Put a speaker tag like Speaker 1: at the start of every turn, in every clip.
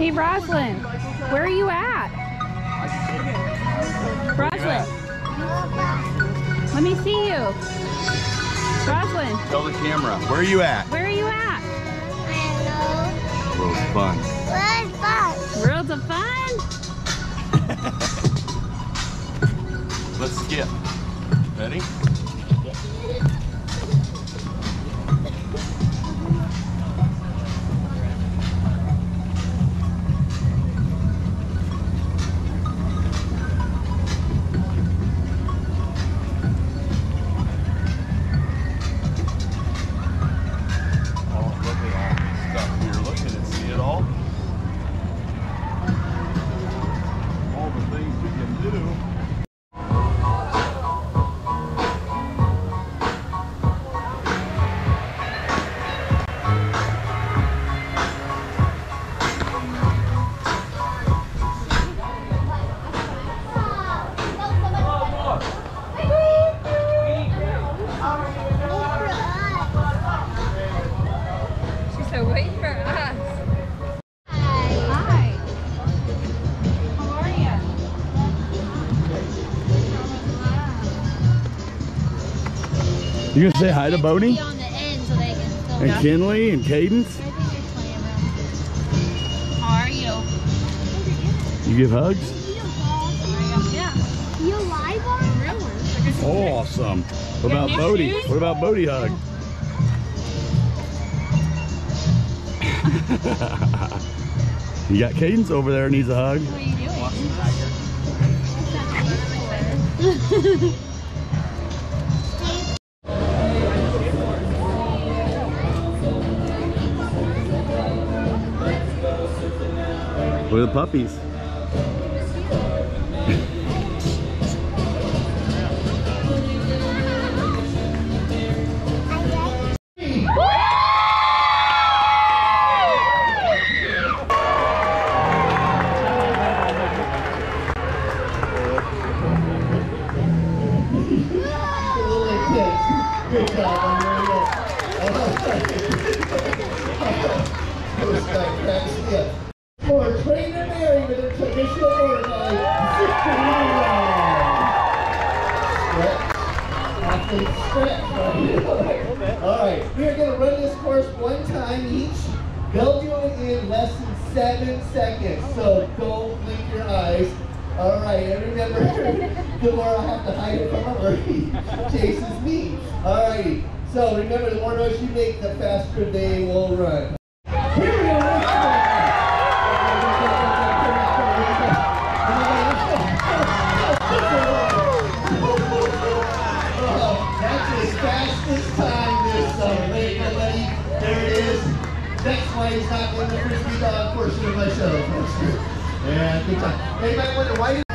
Speaker 1: Hey, Roslyn, where are you at? Roslyn, let me see you. Roslyn,
Speaker 2: Tell the camera. Where are you at?
Speaker 1: where are you at?
Speaker 2: World's fun.
Speaker 1: Worlds of Fun?
Speaker 2: Let's skip. Ready?
Speaker 1: You
Speaker 2: gonna say hi to Bodie
Speaker 3: on the end so they can
Speaker 2: and Kinley and Cadence?
Speaker 3: I think they're. How are you?
Speaker 2: You give hugs?
Speaker 3: Yeah. You live on?
Speaker 2: Awesome. What about
Speaker 1: new
Speaker 2: Bodie? What about Bodie hug? you got Cadence over there and needs a hug.
Speaker 3: What are you doing?
Speaker 2: We're the puppies.
Speaker 4: Trainer Mary traditional organized victory. Stretch. Athlete stretch. right? All right, we're going to run this course one time each. They'll do it in less than seven seconds, so don't blink your eyes. All right, and remember, the I have to hide it from her, he chases me. All righty, so remember, the more noise you make, the faster they will run. Peter. Amen. When the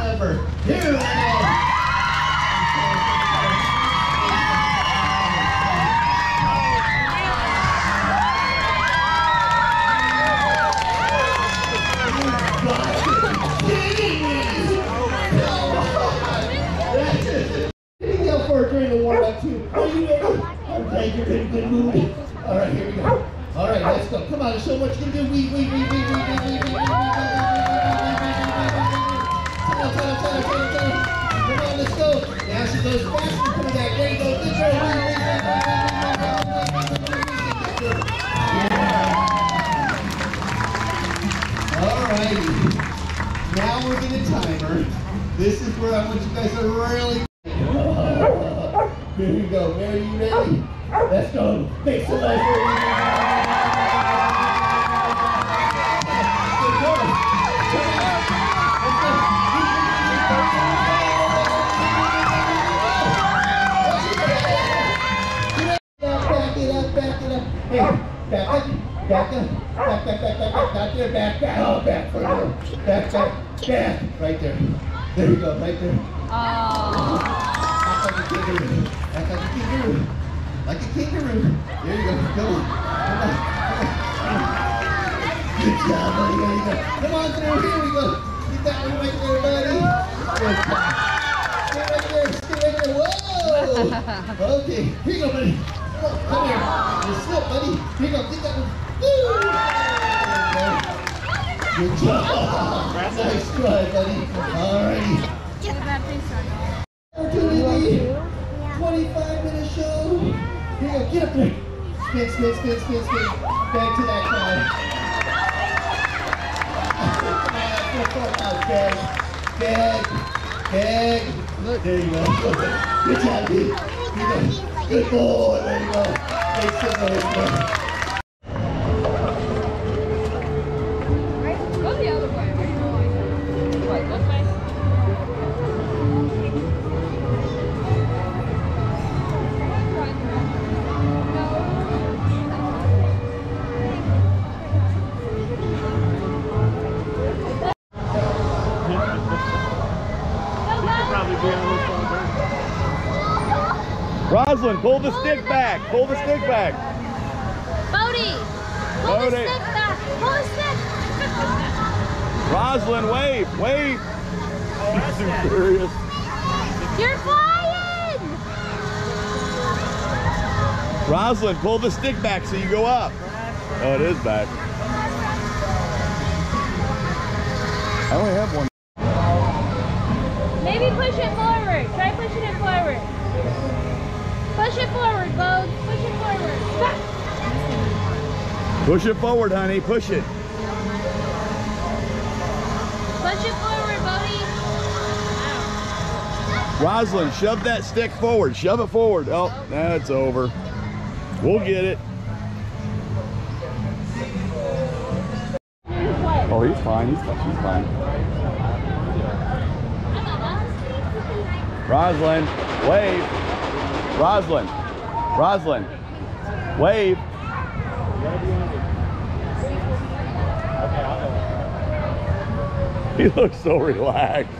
Speaker 4: Now we're in a timer. This is where I want you guys to really... There you go. Mary, you ready? Let's go. Thanks so much. Back, there, back, back, oh, back further, oh, back, back, back, right there. There we go, right there.
Speaker 1: Oh.
Speaker 4: Act like a kangaroo. Act like a kangaroo. Like a kangaroo. There you go. Come on. Come on. Good job, buddy. There you go. Come on through. Here we go. Get that one right there, buddy. Good job. Stay right there. Stay right there. Whoa. Okay. Here you go, buddy. Come here. You slip, buddy. Here you go. Get that one. Woo. Good job. nice try, buddy. Alrighty. Opportunity. 25 minute show. Go. Get up there. Spin, spin, spin, spin, spin. Back to that car. Bag, bag. There you go. Good job, dude. Good boy. There you go. Make some noise,
Speaker 2: Roslyn, pull the stick back. Pull the stick back.
Speaker 3: Bodie! Pull the
Speaker 2: Bodie.
Speaker 3: stick back! Pull the stick!
Speaker 2: Roslyn, wave, wave. He's serious.
Speaker 3: You're flying!
Speaker 2: Roslyn, pull the stick back so you go up. Oh, it is back. I only have one.
Speaker 3: Maybe push it forward. Try pushing it forward. Push it forward, Bode. Push it forward.
Speaker 2: Push it forward, honey. Push it.
Speaker 3: Push it forward, Bodie.
Speaker 2: Roslyn, shove that stick forward. Shove it forward. Oh, that's over. We'll get it. Oh, he's fine. He's, he's fine. Roslyn, wave. Roslyn, Roslyn, wave. He looks so relaxed.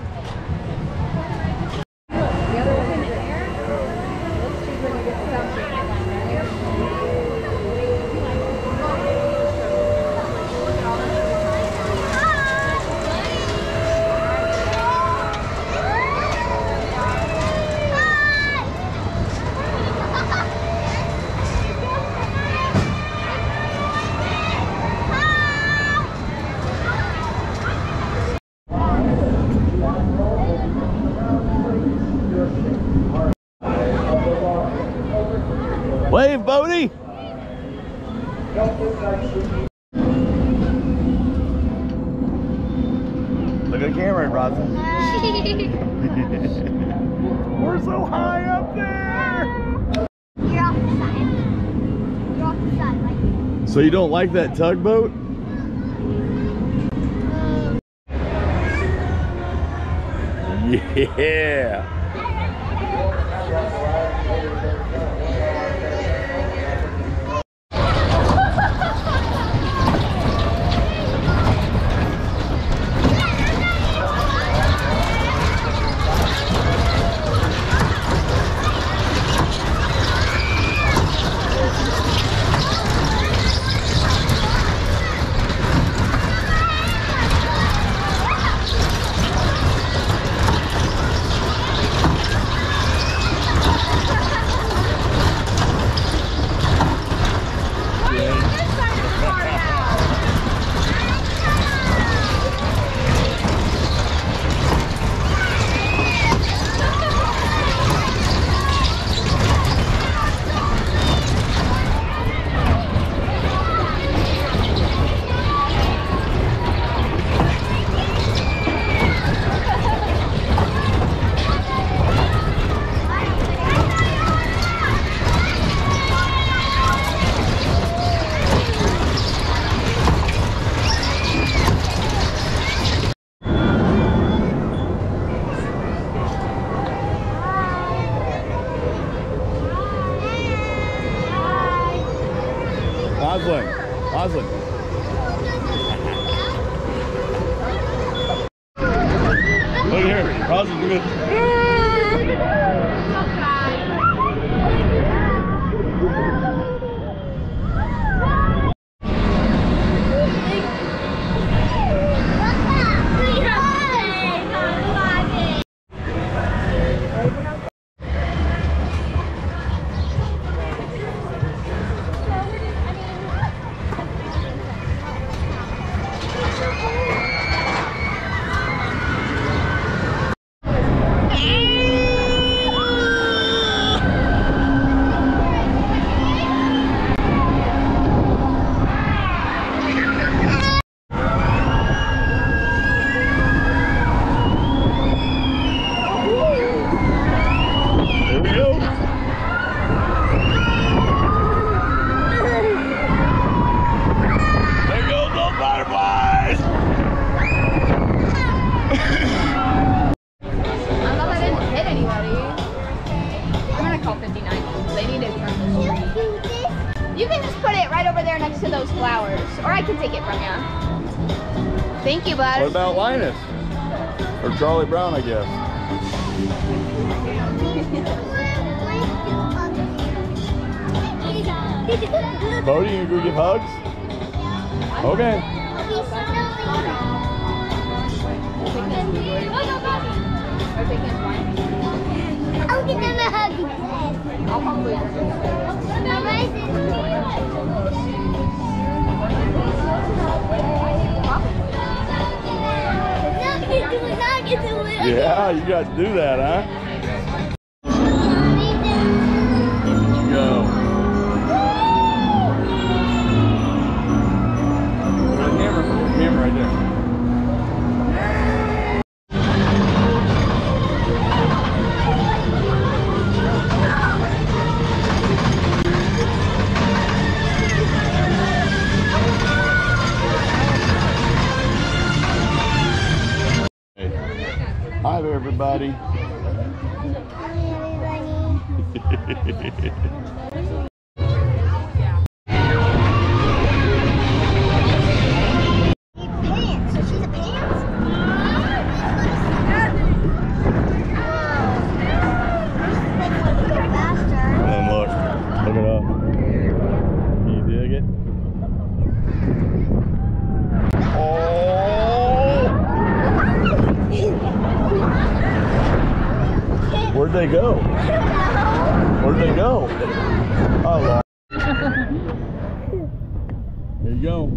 Speaker 2: Wave, Bodie. Look at the camera, Roslyn. We're so high up there.
Speaker 5: You're off the side. You're off the side, like.
Speaker 2: So you don't like that tugboat? Uh. Yeah. Roslyn. Roslyn. Look here. Roslyn's.
Speaker 3: Thank you, bud.
Speaker 2: What about Linus? Or Charlie Brown, I guess. Bodie, you gonna go give hugs? Okay.
Speaker 5: I'll give them a hug.
Speaker 1: I'll probably.
Speaker 2: You got to do that, huh? Everybody. amigão.